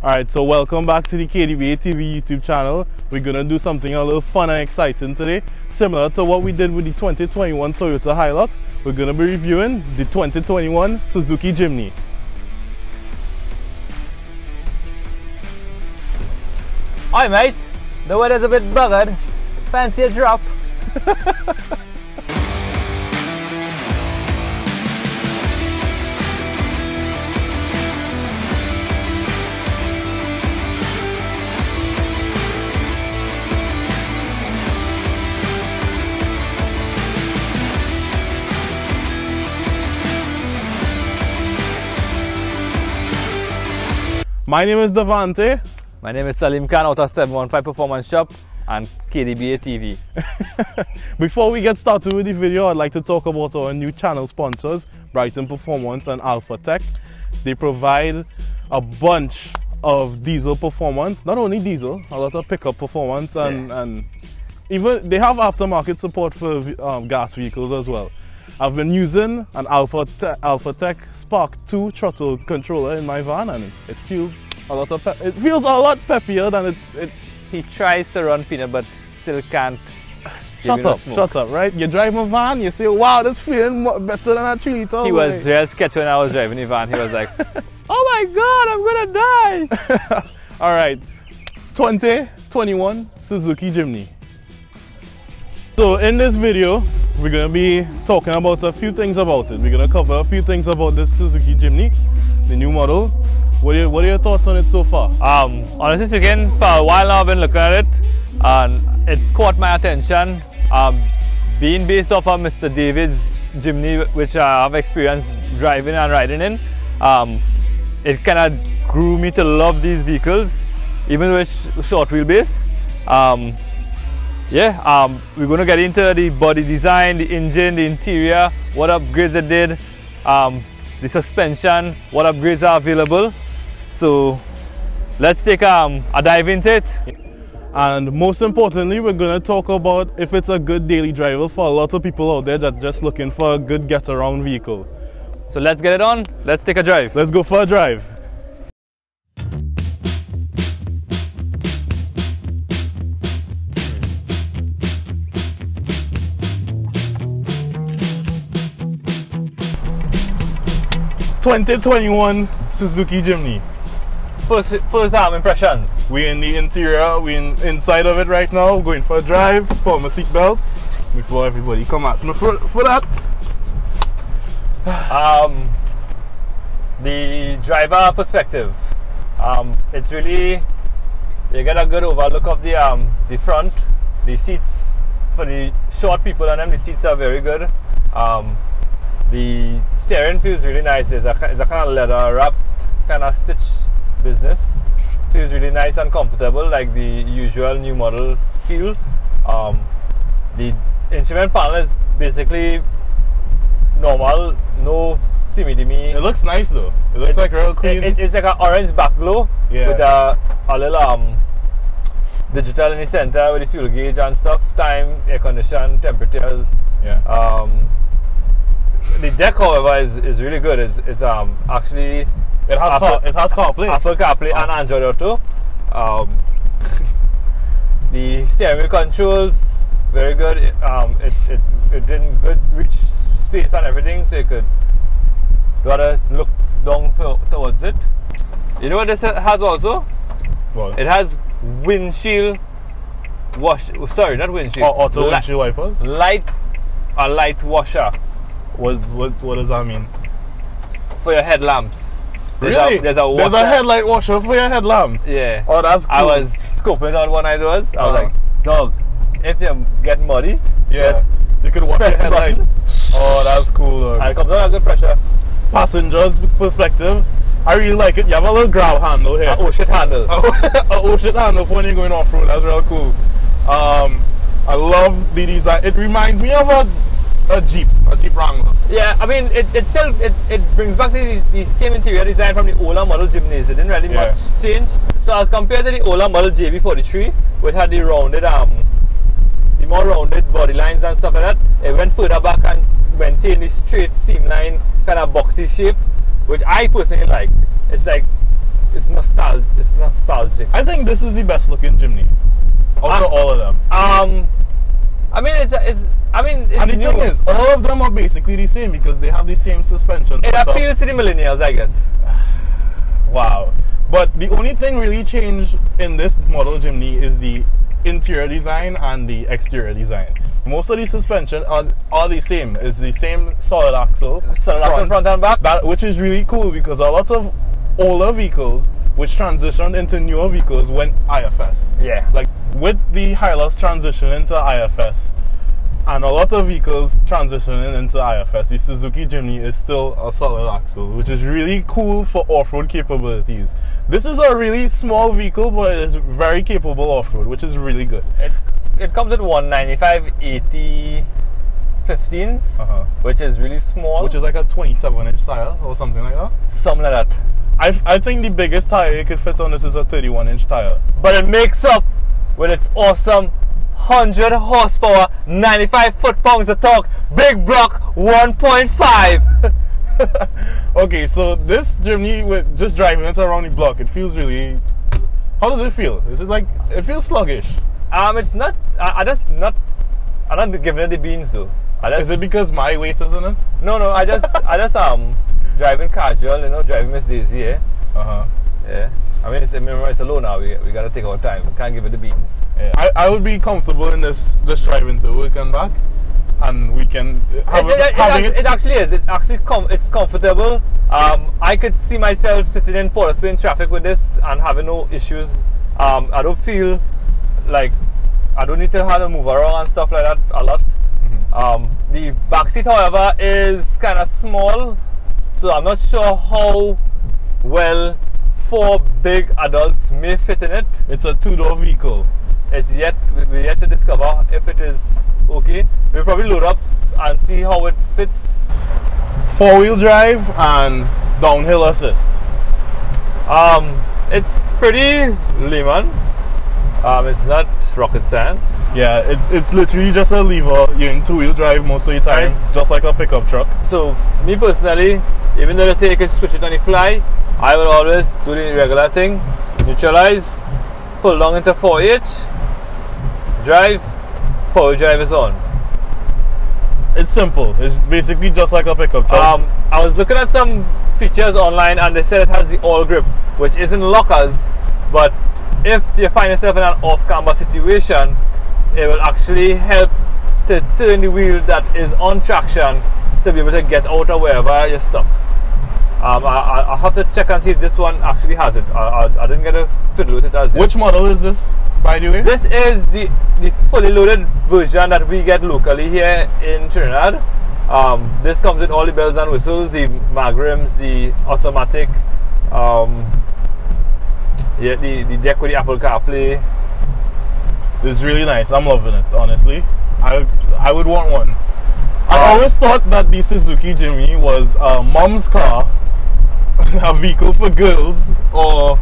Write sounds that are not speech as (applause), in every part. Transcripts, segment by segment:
Alright, so welcome back to the KDBA TV YouTube channel. We're gonna do something a little fun and exciting today. Similar to what we did with the 2021 Toyota Hilux, we're gonna be reviewing the 2021 Suzuki Jimny. Hi mates, the weather's a bit buggered. Fancy a drop? (laughs) My name is Davante. My name is Salim Khan out of 715 Performance Shop and KDBA TV. (laughs) Before we get started with the video, I'd like to talk about our new channel sponsors, Brighten Performance and Alpha Tech. They provide a bunch of diesel performance, not only diesel, a lot of pickup performance and, Yeah. and even they have aftermarket support for um, gas vehicles as well. I've been using an Alpha, Te- Alpha Tech Spark 2 throttle controller in my van and it, it feels a lot of it feels a lot peppier than it, it He tries to run peanut but still can't. (laughs) Shut you no up, shut up, right? You drive a van, you say, wow, this feeling better than a 3 liter. He was real sketchy when I was driving the van. He was like, (laughs) oh my god, I'm gonna die. (laughs) All right, 2021 Suzuki Jimny. So in this video, we're gonna be talking about a few things about it. We're gonna cover a few things about this Suzuki Jimny, the new model. What are your, what are your thoughts on it so far? Um, honestly speaking, for a while now I've been looking at it and it caught my attention. Um, being based off of Mr. David's Jimny, which I have experience driving and riding in, um, it kind of grew me to love these vehicles, even with sh- short wheelbase. Um, yeah, um, we're going to get into the body design, the engine, the interior, what upgrades it did, um, the suspension, what upgrades are available. So let's take um, a dive into it. And most importantly, we're gonna talk about if it's a good daily driver for a lot of people out there that just looking for a good get around vehicle. So let's get it on. Let's take a drive. Let's go for a drive. Twenty twenty one Suzuki Jimny. First, first um, impressions. We in the interior, we in inside of it right now, going for a drive, put on my seatbelt before everybody come at me for, for that. Um, the driver perspective. Um, it's really you get a good overlook of the um, the front. The seats for the short people on them, the seats are very good. Um, the steering feels really nice. It's a, it's a kind of leather wrapped kind of stitch business. Feels really nice and comfortable, like the usual new model feel. Um, the instrument panel is basically normal, no simmy It looks nice though. It looks like real clean. it- it's like an orange back glow Yeah. with a, a little um, digital in the center with the fuel gauge and stuff, time, air condition, temperatures. yeah. Um, the deck, however, is, is really good. It's, it's um actually it has Apple- car, it has CarPlay. Apple CarPlay and Android Auto. Um, (laughs) the steering wheel controls very good. It, um, it, it, it didn't good reach space and everything, so you could rather look down for, towards it. You know what this has also? Well, It has windshield wash. Sorry, not windshield. au- auto Li- windshield wipers. Light, a light washer What, what what does that mean? for your headlamps. There's really? A, there's a washer. There's a headlight washer for your headlamps. Yeah. Oh, that's cool. I was scoping out one night was. I was Uh-huh. like, dog, if you get muddy, yeah. yes, You could wash your headlight. button. Oh, that's cool. Though. and it comes a good pressure. Passengers perspective, I really like it. You have a little grab handle here. A oh shit handle. (laughs) oh shit handle for when you're going off road. That's real cool. Um, I love the design. It reminds me of a, a Jeep, a Jeep Wrangler. Yeah, I mean, it, it still it, it brings back the, the same interior design from the older model Jimnys. It didn't really Yeah. much change. So as compared to the older model JB43, which had the rounded um, the more rounded body lines and stuff like that, it went further back and maintained the straight seam line kind of boxy shape, which I personally like. It's like it's nostalgic. It's nostalgic. I think this is the best looking Jimny. Out of Ah. all of them. Um, I mean, it's, it's I mean, it's And the new. thing is, all of them are basically the same because they have the same suspension. it appeals to the millennials, I guess. (sighs) Wow. But the only thing really changed in this model Jimny is the interior design and the exterior design. Most of the suspension are, are the same. It's the same solid axle. Solid axle front and back. That, which is really cool because a lot of older vehicles which transitioned into newer vehicles went IFS. Yeah. Like with the Hilux transition into IFS and a lot of vehicles transitioning into IFS, the Suzuki Jimny is still a solid axle, which is really cool for off-road capabilities. This is a really small vehicle, but it is very capable off-road, which is really good. It it comes with 195 80 15s, Uh-huh. which is really small. Which is like a 27-inch tire or something like that. something like that. I, I think the biggest tire it could fit on this is a 31-inch tire. But it makes up with its awesome 100 horsepower, 95 foot pounds of torque, big block 1.5. (laughs) okay, so this Jimny with just driving it around the block, it feels really. How does it feel? Is it like it feels sluggish? Um, it's not. I, I just not. I'm not giving it the beans though. I just, Is it because my weight is in it? No, no. I just, I just um driving casual. You know, driving Miss Daisy. Yeah, Uh huh. yeah. I mean, it's remember it's alone now. We, we gotta take our time. We can't give it the beans. Yeah. I, I would be comfortable in this just driving to work and back, and we can have it, it, it, act- it actually is. It actually com- it's comfortable. Um, I could see myself sitting in Port Spain traffic with this and having no issues. Um, I don't feel like I don't need to have to move around and stuff like that a lot. Um, the back seat, however, is kind of small, so I'm not sure how well four big adults may fit in it. It's a two-door vehicle. It's yet we're yet to discover if it is okay. We'll probably load up and see how it fits. Four-wheel drive and downhill assist. Um, it's pretty layman. Um, it's not rocket science. Yeah, it's it's literally just a lever. You're in two-wheel drive most of the time, Right. just like a pickup truck. So me personally, even though they say you can switch it on the fly, I will always do the regular thing: neutralize, pull down into 4H, drive, forward drive is on. It's simple. It's basically just like a pickup truck. Um, I was looking at some features online and they said it has the all grip, which isn't lockers, but if you find yourself in an off camber situation, it will actually help to turn the wheel that is on traction to be able to get out of wherever you're stuck. Um, I, I, I'll have to check and see if this one actually has it. I, I, I didn't get a fiddle with it as yet. Which model is this, by the way? This is the, the fully loaded version that we get locally here in Trinidad. Um, this comes with all the bells and whistles, the magrams, the automatic, um, yeah, the, the deck with the Apple CarPlay. It's really nice. I'm loving it, honestly. I I would want one. I Uh, always thought that the Suzuki Jimmy was a mom's car, (laughs) a vehicle for girls, or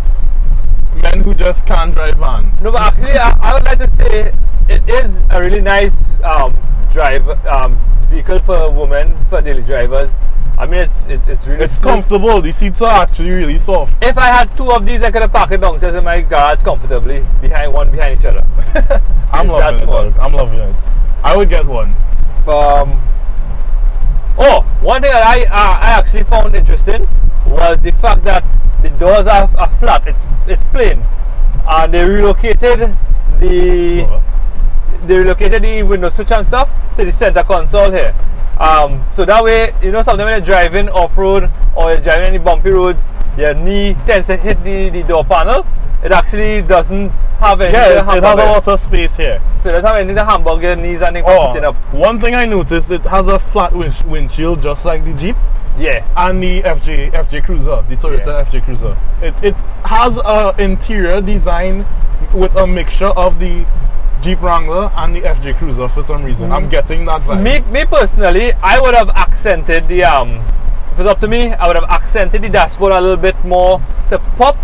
men who just can't drive vans. No, but actually, I, I would like to say it is a really nice um, drive um, vehicle for women, for daily drivers. I mean, it's it's, it's really It's comfortable. The seats are actually really soft. If I had two of these, I could have parked it downstairs in my garage comfortably, behind one behind each other. (laughs) I'm It's loving it. small. I'm loving it. I would get one. um, oh, one thing that I uh, I actually found interesting was the fact that the doors are, are flat. It's it's plain, and they relocated the they relocated the window switch and stuff to the center console here. Um, so that way, you know, sometimes when you're driving off road or you're driving any bumpy roads, your knee tends to hit the, the door panel. It actually doesn't have anything Yeah, it, it has a lot of space here. So it doesn't have anything to hamburg your knees and Oh, putting up. one thing I noticed, it has a flat wind- windshield just like the Jeep. Yeah. and the FJ FJ Cruiser, the Toyota Yeah. FJ Cruiser. It, it has a interior design with a mixture of the Jeep Wrangler and the FJ Cruiser for some reason. I'm getting that vibe. Me, me personally, I would have accented the um. If it's up to me, I would have accented the dashboard a little bit more to pop,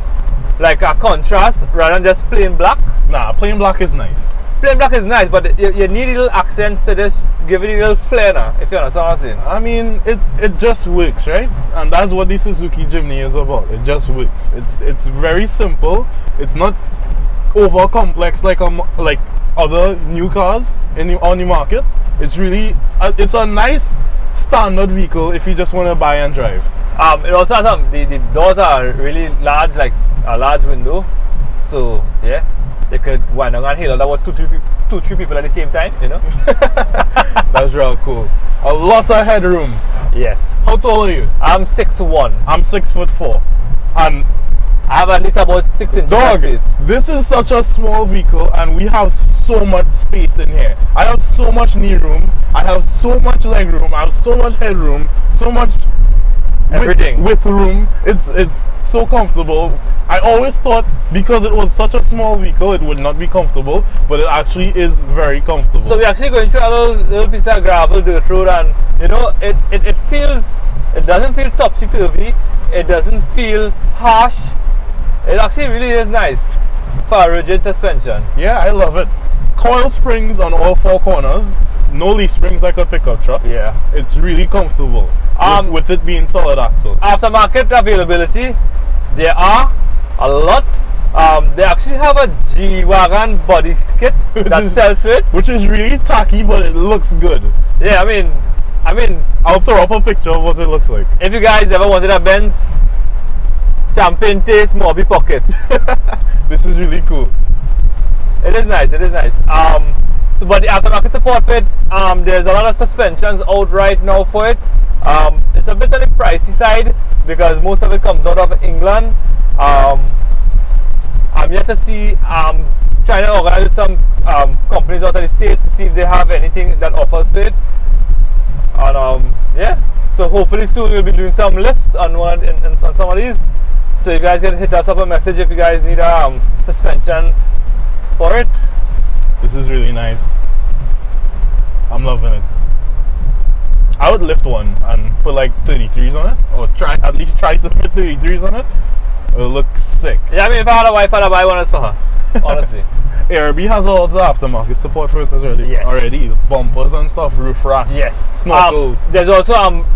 like a contrast rather than just plain black. Nah, plain black is nice. plain black is nice, but you, you need little accents to just give it a little flair now, if you understand what I'm saying. I mean, it, it just works, right? And that's what the Suzuki Jimny is about. It just works. It's it's very simple. It's not over complex like um like other new cars in the, on the market. It's really uh, it's a nice standard vehicle if you just want to buy and drive. Um, it also has some the, the doors are really large, like a large window. So yeah, they could wind down and hail about two, two, two, three people at the same time. You know. (laughs) That's real cool. A lot of headroom. yes. How tall are you? I'm six one. I'm six foot four. And I have at least about six inches of dog, space. this is such a small vehicle and we have so much space in here. I have so much knee room. I have so much leg room. I have so much headroom. So much Everything. with room. It's it's so comfortable. I always thought because it was such a small vehicle, it would not be comfortable, but it actually is very comfortable. So we're actually going through a little, little piece of gravel dirt road and you know it, it, it feels it doesn't feel topsy turvy, it doesn't feel harsh. It actually really is nice for a rigid suspension. yeah, I love it. Coil springs on all four corners. No leaf springs like a pickup truck. Yeah. It's really comfortable. Um, with, with it being solid axle. Aftermarket availability, there are a lot. Um, they actually have a G-Wagon body kit (laughs) that sells fit. which is really tacky, but it looks good. Yeah, I mean, I mean, I'll throw up a picture of what it looks like. if you guys ever wanted a Benz, champagne taste, mauby pockets. (laughs) This is really cool. It is nice. It is nice. Um, so but the aftermarket support for it, um, there's a lot of suspensions out right now for it. Um, it's a bit on the pricey side because most of it comes out of England. Um, I'm yet to see. Um, trying to organize some um, companies out of the states to see if they have anything that offers fit. And um, yeah, so hopefully soon we'll be doing some lifts on one in, on some of these. So you guys can hit us up a message if you guys need a um, suspension for it. This is really nice. I'm loving it. I would lift one and put like 33s on it, or try at least try to put 33s on it. It'll look sick. Yeah, I mean, if I had a wife, I'd buy one as for her. Honestly. (laughs) ARB has all the aftermarket support for it already. Yes. Already, bumpers and stuff, roof racks, yes. snorkels. Um, there's also um,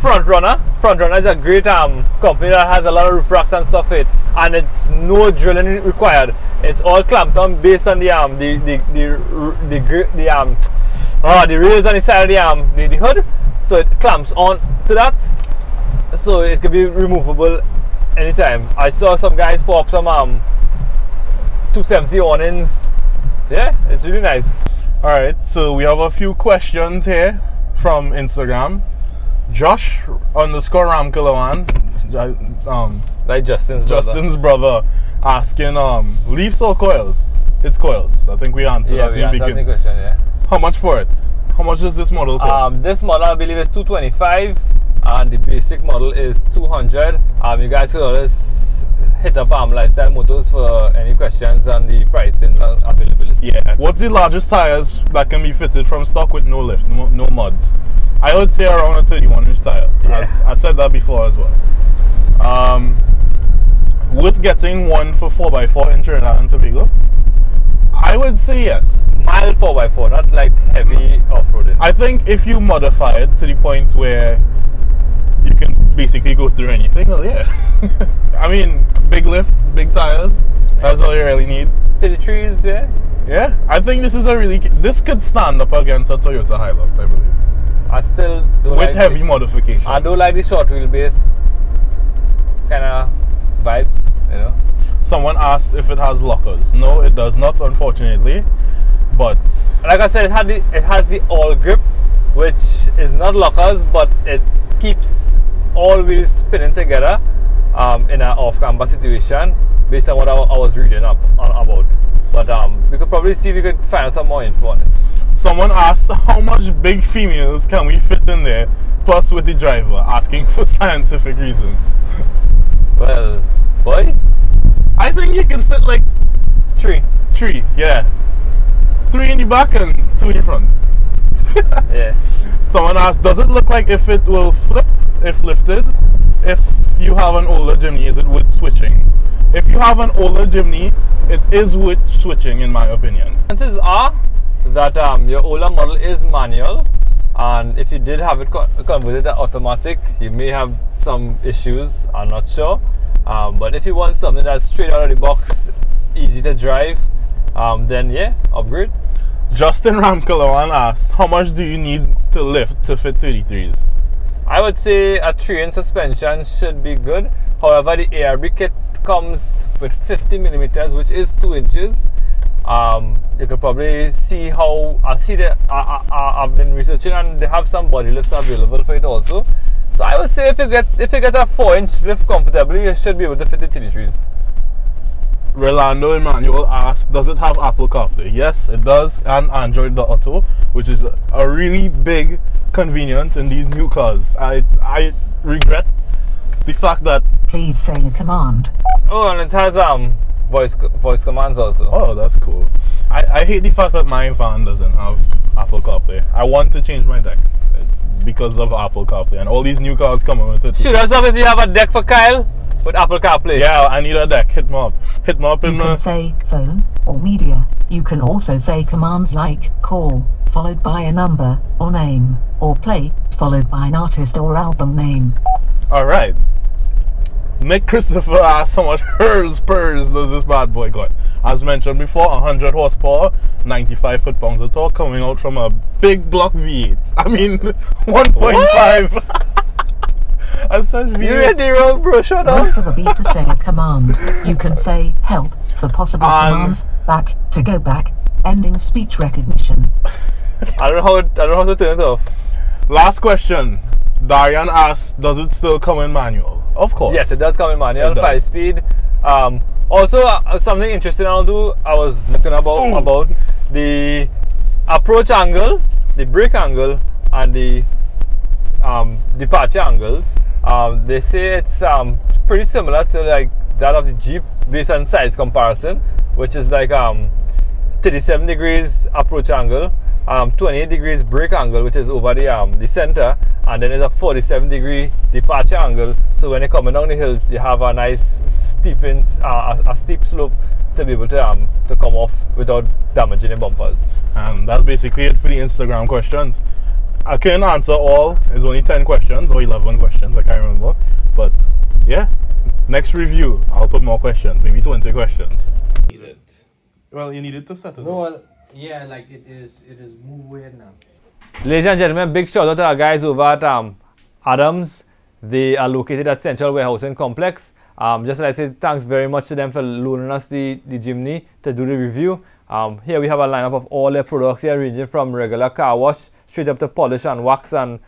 Front Runner. Front Runner is a great um, company that has a lot of roof racks and stuff in it, and it's no drilling required. It's all clamped on based on the um, the the the the, the, the um, ah, the rails on the side of the um, the, the hood. So it clamps on to that, so it can be removable anytime. I saw some guys pop some um 270 awnings. Yeah, it's really nice. All right, so we have a few questions here from Instagram. Josh underscore Ramkalawan, um, Like Justin's brother. Justin's brother, asking um, leafs or coils? It's coils. I think we answered Yeah, that we in the answered the beginning. question. Yeah. How much for it? How much does this model cost? Um, this model I believe is 225 and the basic model is 200. Um, you guys could always hit up um, Lifestyle Motors for any questions on the pricing and availability. yeah. What's the largest tires that can be fitted from stock with no lift, no, no mods? I would say around a 31 inch tire. Yeah. As I said that before as well. Um, with getting one for 4x4 in Trinidad and Tobago, I would say yes. Mild 4x4, not like heavy off-roading. I think if you modify it to the point where you can basically go through anything, well, yeah. (laughs) I mean, big lift, big tires. That's all you really need. to the trees, yeah. Yeah, I think this is a really. This could stand up against a Toyota Hilux, I believe, I still don't with like heavy this. modifications. I do like the short wheelbase kind of vibes, you know. Someone asked if it has lockers. No, it does not, unfortunately. But like I said, it had the, it has the all grip, which is not lockers, but it keeps all wheels spinning together um, in an off-camber situation, based on what I, I was reading up on about. But um, we could probably see if we could find some more info on it. someone asked how much big females can we fit in there, plus with the driver, asking for (laughs) scientific reasons. Well, boy, I think you can fit like three. three, yeah. Three in the back and two in the front. (laughs) Yeah. Someone asked, does it look like if it will flip if lifted? If you have an older Jimny, is it with switching? If you have an older Jimny, it is with switching in my opinion. Chances are that um, your older model is manual and if you did have it co converted to automatic you may have some issues I'm not sure um, but if you want something that's straight out of the box easy to drive um, then yeah upgrade Justin Ramkalawan asks how much do you need to lift to fit 33s I would say a 3 inch suspension should be good however the ARB kit comes with 50 millimeters which is 2 inches um, you could probably see how I see that I, I, I've been researching and they have some body lifts available for it also. So I would say if you get if you get a four inch lift comfortably, you should be able to fit the trees. Rolando Emmanuel asked, does it have Apple CarPlay? Yes, it does, and Android Auto, which is a really big convenience in these new cars. I I regret the fact that. Please say a command. Oh, and it has um voice voice commands also. Oh, that's cool. I, I hate the fact that my van doesn't have Apple CarPlay. I want to change my deck uh, because of Apple CarPlay and all these new cars coming with it. Shoot us up if you have a deck for Kyle with Apple CarPlay. Yeah, I need a deck. Hit me up. Hit me up You in can the. say phone or media. You can also say commands like call, followed by a number or name, or play, followed by an artist or album name. Alright. Nick Christopher asked how much hers purrs does this bad boy got. As mentioned before, 100 horsepower, 95 foot pounds of torque coming out from a big block V8. I mean, (laughs) 1.5. (laughs) As such V8. You read the wrong bro, shut Wait up. for the beat to say a command. You can say help for possible Um, commands, back to go back, ending speech recognition. (laughs) I don't know how I don't know how to turn it off. Last question. Darian asked, does it still come in manual? Of course. Yes, it does come in manual, It does. five speed. Um, also, uh, something interesting I'll do. I was looking about Ooh. about the approach angle, the brake angle, and the um, departure angles. Um, they say it's um, pretty similar to like that of the Jeep based on size comparison, which is like um, 37 degrees approach angle, um, 28 degrees brake angle, which is over the um, the center, and then there's a 47 degree departure angle. So when you're coming down the hills, you have a nice steeping, uh, a, a steep slope to be able to um, to come off without damaging the bumpers. And that's basically it for the Instagram questions. I couldn't answer all. It's only 10 questions or 11 questions, I can't remember. But yeah, next review, I'll put more questions, maybe 20 questions. Well, you needed to settle. No, well, yeah, like it is. It is move weird now. Ladies and gentlemen, big shout out to our guys over at um, Adams. They are located at Central Warehousing Complex. Um, just like I said, thanks very much to them for loaning us the, the Jimny to do the review. Um, here we have a lineup of all their products here, ranging from regular car wash straight up to polish and wax and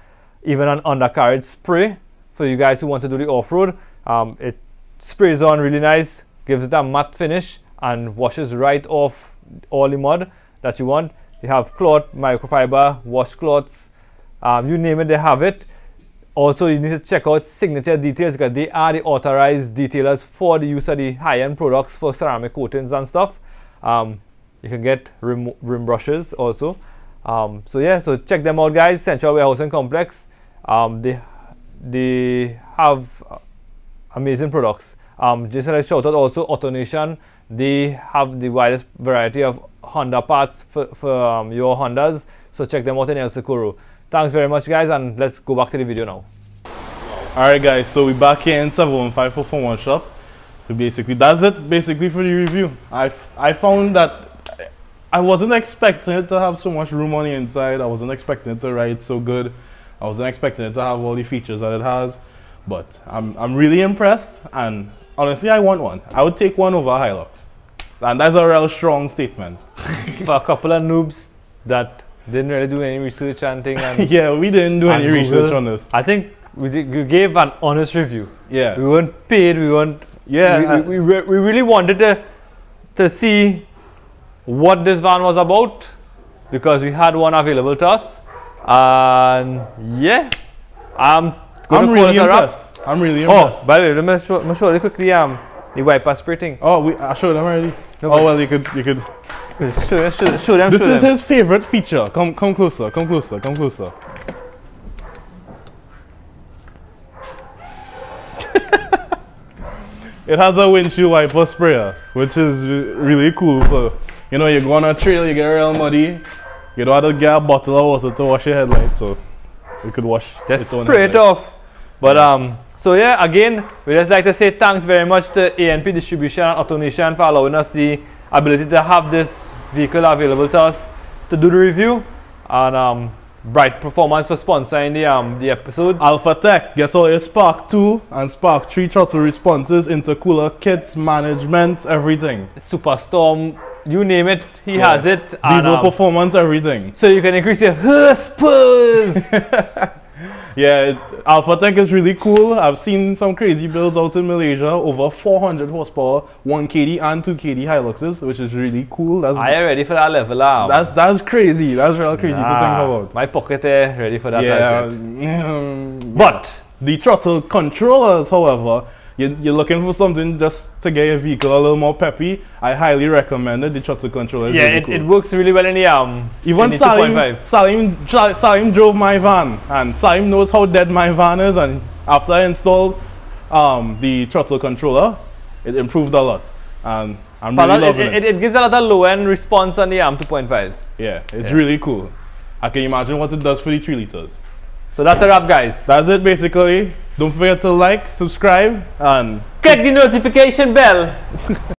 even an undercarriage spray for you guys who want to do the off-road. Um, it sprays on really nice, gives it a matte finish and washes right off all the mud that you want. You have cloth, microfiber, washcloths, um, you name it, they have it. Also, you need to check out Signature Details because they are the authorized detailers for the use of the high-end products for ceramic coatings and stuff. Um, you can get rim, rim brushes also. Um, so yeah, so check them out, guys. Central Warehousing Complex. Um, they they have uh, amazing products. Um, just a shout out also AutoNation. They have the widest variety of Honda parts for, for um, your Hondas. So check them out in El Socorro. Thanks very much, guys, and let's go back to the video now. Alright guys, so we're back here in 715 for one shop. So basically, that's it basically for the review. I, I found that I wasn't expecting it to have so much room on the inside. I wasn't expecting it to ride so good. I wasn't expecting it to have all the features that it has. But I'm, I'm really impressed and honestly I want one. I would take one over a Hilux. And that's a real strong statement. (laughs) for a couple of noobs that didn't really do any research and thing, and, (laughs) yeah, we didn't do any research on this. I think we, did, we gave an honest review. Yeah. We weren't paid. We weren't. Yeah, We, we, we, we really wanted to to see what this van was about because we had one available to us, and yeah, I'm gonna I'm call really it a wrap. impressed. I'm really impressed. Oh, by the way, let me show, let me show you quickly um the wiper spray thing. Oh, we, I showed them already. No, oh well, you could you could. Show, show, show them. This show is them. his favorite feature. Come come closer. Come closer. Come closer. (laughs) it has a windshield wiper sprayer, which is really cool for, you know, you go on a trail, you get real muddy, you don't have to get a bottle of water to wash your headlight, so you could wash just spray it off. But um, so yeah, again, we just like to say thanks very much to ANP Distribution and AutoNation for allowing us the ability to have this vehicle available to us to do the review, and um, Bright Performance for sponsoring the um the episode. Alpha Tech, get all your Spark 2 and Spark 3 throttle responses, intercooler kits, management, everything. Superstorm, you name it, he Yeah. has it. and, Diesel um, performance, everything. so you can increase your horsepower. (laughs) Yeah, it, Alpha Tank is really cool. I've seen some crazy builds out in Malaysia, over 400 horsepower, 1 KD and 2 KD Hiluxes, which is really cool. That's Are you ready for that level? That's that's crazy. That's real crazy to think about. My pocket there ready for that. Yeah, (laughs) But the throttle controllers, however, you're looking for something just to get your vehicle a little more peppy. I highly recommend it. The throttle controller yeah, it, it works really well in the um. Even the Salim, Salim, Salim drove my van, and Salim knows how dead my van is. And after I installed um, the throttle controller, it improved a lot. And I'm But really it, loving it. it, it gives a lot of low end response on the um 2.5s. Yeah, it's Yeah. really cool. I can imagine what it does for the 3 liters. So that's a wrap, guys. That's it basically. Don't forget to like, subscribe, and Click the notification bell. (laughs)